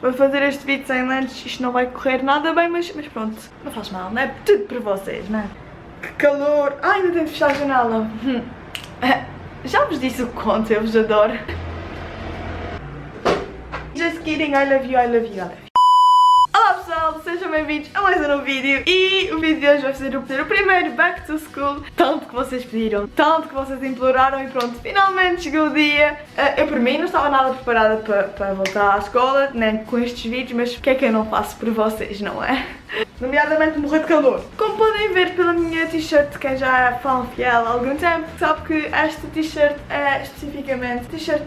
Vou fazer este vídeo sem lentes, isto não vai correr nada bem, mas, mas pronto, não faz mal, não é tudo para vocês, não é? Que calor! Ai, ainda tenho que fechar a janela. Hum. Já vos disse o quanto eu vos adoro. Just kidding, I love you, I love you, I love you. Sejam bem-vindos a mais um novo vídeo. E o vídeo de hoje vai ser o, ser o primeiro Back to School. Tanto que vocês pediram, tanto que vocês imploraram e pronto, finalmente chegou o dia. Uh, Eu por mim não estava nada preparada para, para voltar à escola, nem com estes vídeos Mas o que é que eu não faço por vocês, não é? Nomeadamente morrer de calor. Como podem ver pela minha t-shirt, quem já é fã fiel há algum tempo Sabe que esta t-shirt é especificamente t-shirt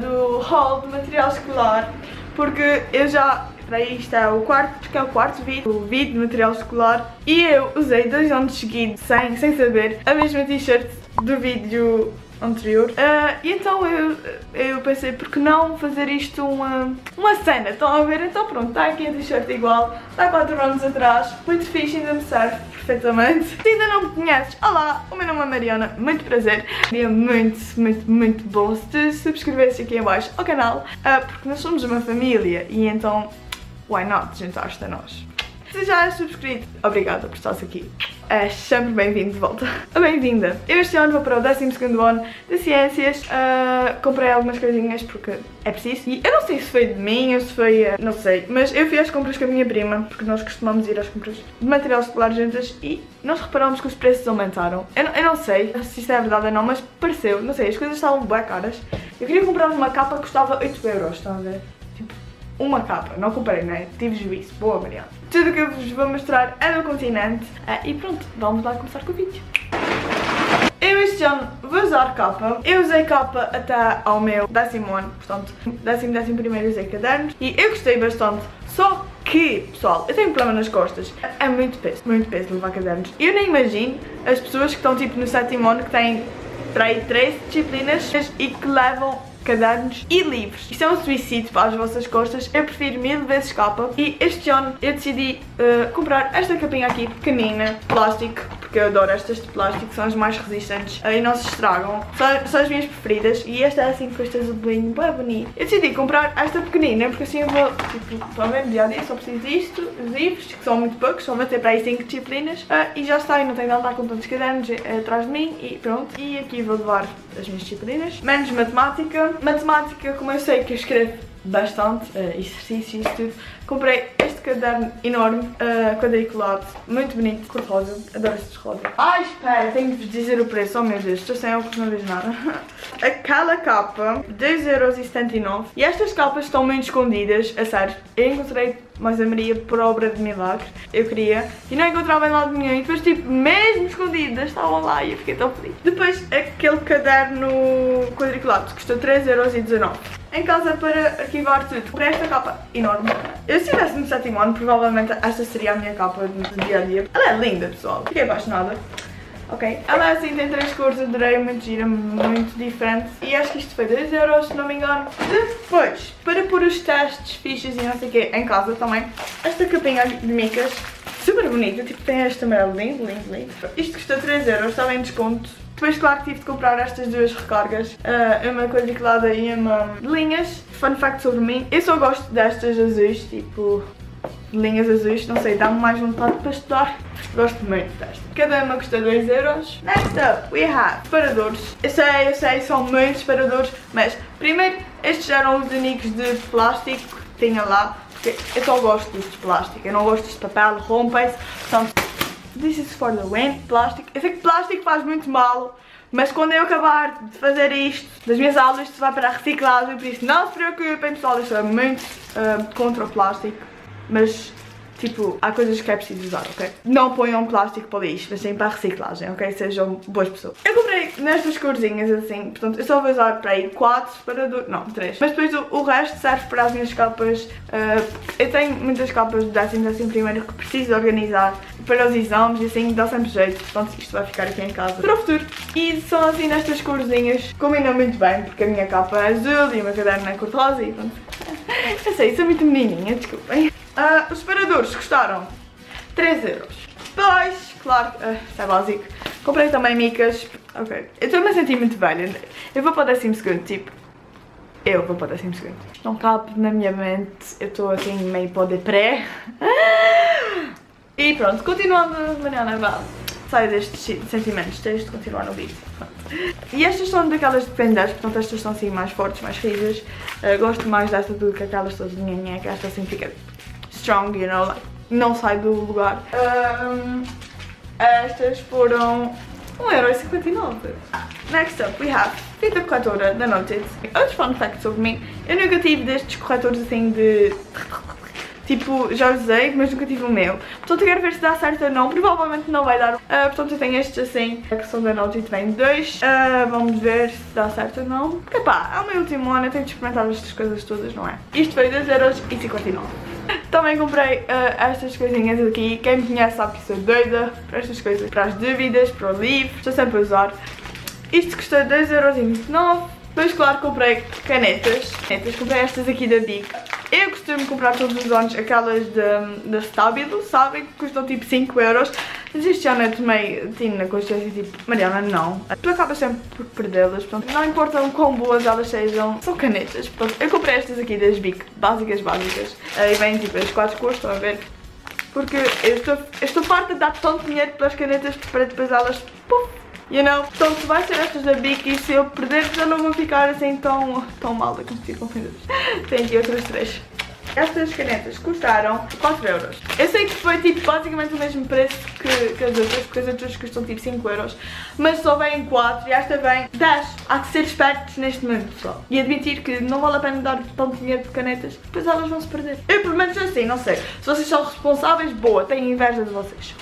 do hall de material escolar Porque eu já isto é o quarto, porque é o quarto vídeo, o vídeo de material escolar e eu usei dois anos seguidos, sem, sem saber, a mesma t-shirt do vídeo anterior uh, e então eu, eu pensei por que não fazer isto uma, uma cena, estão a ver? Então pronto, está aqui a t-shirt igual, está há 4 anos atrás, muito fixe, ainda me serve perfeitamente. Se ainda não me conheces, olá, o meu nome é Mariana, muito prazer. Seria muito, muito, muito bom se te subscrevesse aqui abaixo ao canal, uh, porque nós somos uma família e então why not juntar-te a nós? Se já és subscrito, obrigada por estares aqui. És sempre bem-vindo de volta. Bem-vinda! Eu este ano vou para o 12 ano de Ciências. Uh, comprei algumas coisinhas porque é preciso. E eu não sei se foi de mim ou se foi... Uh, não sei. Mas eu fiz as compras com a minha prima, porque nós costumamos ir às compras de material escolar juntas e nós reparamos que os preços aumentaram. Eu, eu não sei se isto é verdade ou não, mas pareceu. Não sei, as coisas estavam bem caras. Eu queria comprar uma capa que custava 8 euros, estão a ver? Uma capa, não comprei, né? Tive juízo. Boa, Mariana. Tudo o que eu vos vou mostrar é do continente. Uh, e pronto, vamos lá começar com o vídeo. Eu este ano vou usar capa. Eu usei capa até ao meu décimo ano, portanto, décimo, décimo primeiro usei cadernos. E eu gostei bastante, só que, pessoal, eu tenho problema nas costas. É muito peso, muito peso levar cadernos. Eu nem imagino as pessoas que estão tipo no sétimo ano que têm três disciplinas e que levam cadernos e livros. Isto é um suicídio para as vossas costas, eu prefiro mil vezes capa e este ano eu decidi uh, comprar esta capinha aqui pequenina, plástico, porque eu adoro estas de plástico, são as mais resistentes. E não se estragam, são, são as minhas preferidas. E esta é assim com este azulinho bem bonito. Eu decidi comprar esta pequenina porque assim eu vou, tipo, estão a ver, dia a dia só preciso disto, os livros, que são muito poucos, só vou ter para aí 5 disciplinas. Uh, e já está, e não tenho de andar com tantos cadernos uh, atrás de mim e pronto. E aqui vou levar as minhas disciplinas, menos matemática, matemática como eu sei que eu escrevo bastante, uh, exercícios e tudo, comprei este caderno enorme, uh, quadriculado, muito bonito, cor rosa, adoro estes rosa. Ai, espera, tenho de vos dizer o preço, oh meu Deus, estou sem óculos, não vejo nada. Aquela capa, 2,79€ e estas capas estão muito escondidas, a sério, eu encontrei mais a Maria por obra de milagre, eu queria, e não encontrava em lado nenhum, e depois tipo, mesmo escondidas, estavam lá e eu fiquei tão feliz. Depois, aquele caderno quadriculado, custou 3,19€ em casa para arquivar tudo. Comprei esta capa enorme. Eu se estivesse no sétimo ano, provavelmente esta seria a minha capa de dia a dia. Ela é linda, pessoal. Fiquei apaixonada. Ok, ela é assim, tem três cores, adorei, muito gira, muito diferente E acho que isto foi 2 euros, se não me engano Depois, para pôr os testes, fichas e não sei o que em casa também Esta capinha de micas, super bonita, tipo tem este amarelo lindo, lindo, lindo Isto custou 3 euros, estava em desconto depois, claro, tive de comprar estas duas recargas, uh, uma quadriculada e uma de linhas. Fun fact sobre mim, eu só gosto destas azuis, tipo linhas azuis, não sei, dá-me mais vontade para estudar. Gosto muito desta. Cada uma custa 2 euros. Next up, we have separadores. Eu sei, eu sei, são muitos separadores, mas primeiro, estes eram os únicos de plástico que tinha lá, porque eu só gosto destes de plástico, eu não gosto de papel, rompem-se, portanto This is for the wind, plástico. Eu sei que plástico faz muito mal, mas quando eu acabar de fazer isto, das minhas aulas, isto vai para a reciclagem, por isso não se preocupem pessoal, eu sou muito uh, contra o plástico, mas Tipo, há coisas que é preciso usar, ok? Não ponham plástico para lixo, deixem para a reciclagem, ok? Sejam boas pessoas. Eu comprei nestas corzinhas assim, portanto, eu só vou usar para aí 4 separadores, não, 3. Mas depois o, o, resto serve para as minhas capas. Uh, eu tenho muitas capas do décimo, décimo primeiro que preciso organizar para os exames e assim dá sempre jeito. Portanto, isto vai ficar aqui em casa para o futuro. E são assim nestas corzinhas, combinam muito bem, porque a minha capa é azul e o meu caderno é cor rosa e pronto. Eu sei, sou muito menininha, desculpem. Uh, os separadores custaram 3 euros. Depois, claro, uh, isso é básico. Comprei também micas. Ok. Eu estou-me a sentir muito velha. Eu vou para o décimo segundo, tipo. eu vou para o 12 segundo. Não cabe na minha mente, eu estou assim meio para o depré. E pronto, continuando, Mariana, vá. Sai destes sentimentos, tens de continuar no vídeo. E estas são daquelas de prender, portanto estas são assim mais fortes, mais rijas. Uh, gosto mais desta do que aquelas todas de minha que esta assim fica strong, you know, like, não sai do lugar. Um, estas foram 1,59€. Next up we have fita corretora da Noted. Outros fun facts sobre mim, eu nunca tive destes corretores assim de Tipo, já usei, mas nunca tive o meu. Portanto, eu quero ver se dá certo ou não. Provavelmente não vai dar. Uh, portanto, eu tenho estes assim, que são da e vem dois. Uh, vamos ver se dá certo ou não. Porque pá, é o meu último ano, eu tenho de experimentar estas coisas todas, não é? Isto foi 2,59€. Também comprei uh, estas coisinhas aqui. Quem me conhece sabe que sou doida para estas coisas. Para as dúvidas, para o livro. Estou sempre a usar. Isto custou 2,29€. Depois, claro, comprei canetas. canetas. Comprei estas aqui da Big. Eu costumo comprar todos os anos aquelas da Stabilo, sabem? Que custam tipo 5 este ano eu tomei, tinha na consciência tipo, Mariana, não. Tu acabas sempre por perdê-las, portanto, não importa o quão boas elas sejam, são canetas. Portanto, eu comprei estas aqui das Bic, básicas, básicas. Aí vêm tipo as quatro cores, estão a ver? Porque eu estou, eu estou farta de dar tanto dinheiro pelas canetas para depois elas, puf, you know? Então, vai ser estas da Bic e se eu perder já não vou ficar assim tão, tão mal como ficam ofendidas. Tem aqui outras três. Estas canetas custaram 4 euros. Eu sei que foi tipo basicamente o mesmo preço que, que as outras, porque as outras custam tipo 5 euros, mas só vem 4 e esta vem 10. Há que ser espertos neste momento, pessoal. E admitir que não vale a pena dar tanto dinheiro por canetas, depois elas vão se perder. Eu pelo menos assim, não sei. Se vocês são responsáveis, boa, tenho inveja de vocês.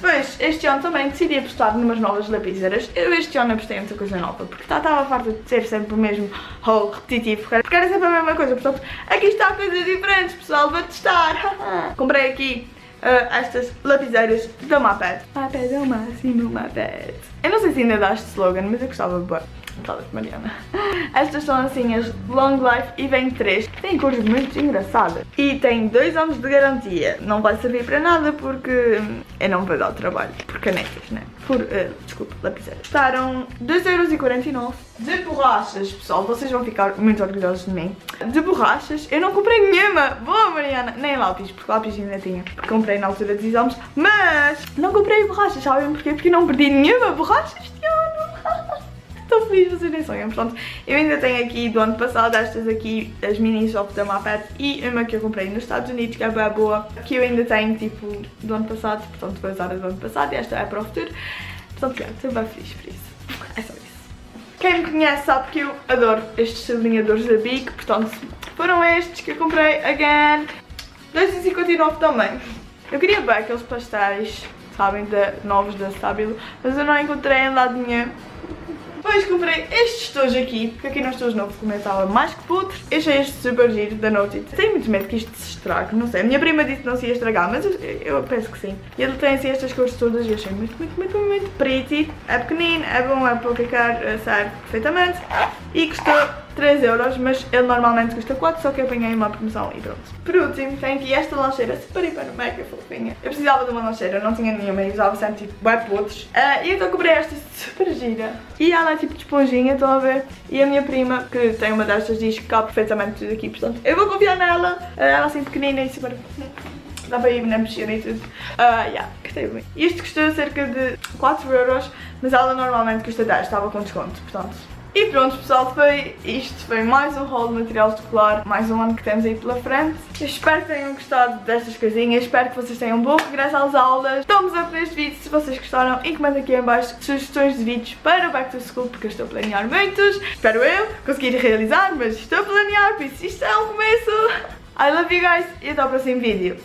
Depois, este ano também decidi apostar numas novas lapiseiras. Eu este ano apostei muita coisa nova, porque estava farta de ser sempre o mesmo haul repetitivo, porque era sempre a mesma coisa. Portanto, aqui está coisas diferentes, pessoal, vou testar. Comprei aqui estas lapiseiras da Maped. Maped é o máximo, Maped. Eu não sei se ainda dá este slogan, mas eu gostava de Cala-te, Mariana. Estas são assim as Long Life e vem três. Tem cores muito engraçadas. E tem dois anos de garantia. Não vai servir para nada porque eu não vou dar o trabalho. Por canetas, né? Por, uh, desculpa, lapiseiras. Custaram 2,49€ de borrachas, pessoal. Vocês vão ficar muito orgulhosos de mim. De borrachas, eu não comprei nenhuma. Boa, Mariana. Nem lápis, porque lápis ainda tinha. Porque comprei na altura dos exames. Mas não comprei borrachas, sabem porquê? Porque não perdi nenhuma borracha este ano. Estou feliz, vocês nem sonham. Pronto, eu ainda tenho aqui do ano passado estas aqui, as mini shop da Mapet e uma que eu comprei nos Estados Unidos, que é bem boa, que eu ainda tenho, tipo, do ano passado, portanto vou usar a do ano passado e esta é para o futuro. Portanto, estou bem feliz por isso. É só isso. Quem me conhece sabe que eu adoro estes sublinhadores da Bic, portanto, foram estes que eu comprei, again, 2,59 também. Eu queria bem aqueles pastéis, sabem, de, novos da Stabilo, mas eu não encontrei em lado nenhum. Comprei estes tojos aqui, porque aqui nos tojos novos como estava mais que putre. Eu achei este super giro da Noted. Tenho muito medo que isto se estrague, não sei. A minha prima disse que não se ia estragar, mas eu, eu penso que sim. E ele tem assim estas cores todas e achei muito, muito, muito, muito pretty. É pequenino, é bom, é para ficar, serve perfeitamente. E custou 3 euros, mas ele normalmente custa 4, só que eu apanhei uma promoção e pronto. Por último, tem aqui esta lancheira super hiper mega fofinha. Eu precisava de uma lancheira, não tinha nenhuma e usava sempre tipo web podres. Uh, e então comprei esta super gira. E ela é tipo de esponjinha, estão a ver? E a minha prima, que tem uma destas, diz que cabe perfeitamente tudo aqui, portanto eu vou confiar nela. Uh, ela assim pequenina e super... Dá para ir na piscina e tudo. Uh, yeah, gostei bem. Isto custou cerca de 4 euros, mas ela normalmente custa 10, estava com desconto, portanto e pronto pessoal, foi isto, foi mais um haul de material escolar, mais um ano que temos aí pela frente. Espero que tenham gostado destas coisinhas, espero que vocês tenham um bom regresso às aulas. Estamos up neste vídeo, se vocês gostaram, e comentem aqui em baixo sugestões de vídeos para o Back to School, porque eu estou a planear muitos. Espero eu conseguir realizar, mas estou a planear, por isso isto é um começo. I love you guys e até o próximo vídeo.